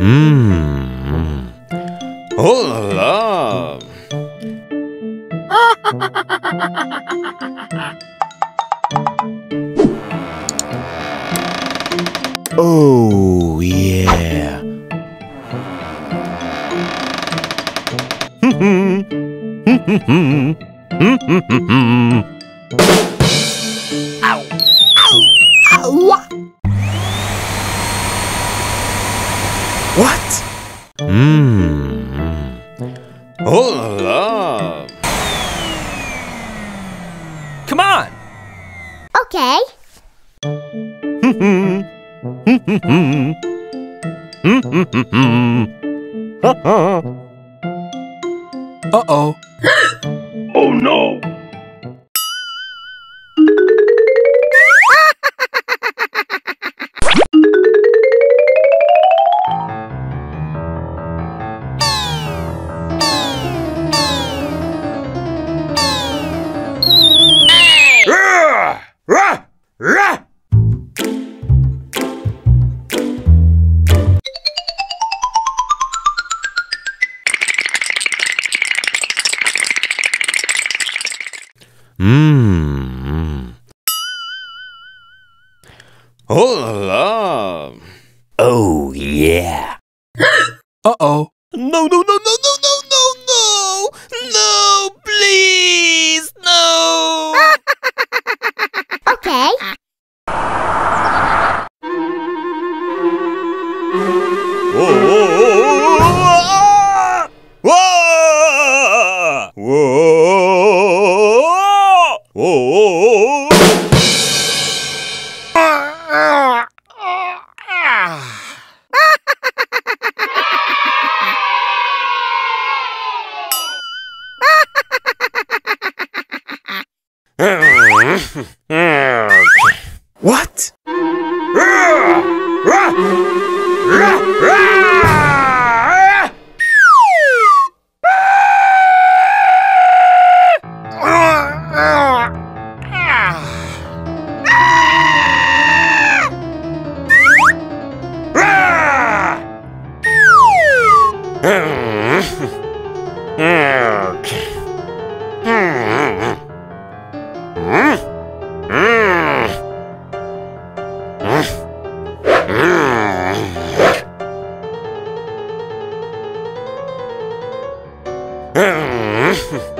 Mmm. Oh la la. oh yeah. What? Mmm. Oh la la. Come on! Okay. Uh-oh. Oh no! Mmm. Oh la la. Oh yeah. Uh-oh. No, no, no, no, no, no, no, no! No, Whoa! Oh, oh, oh. Hmm.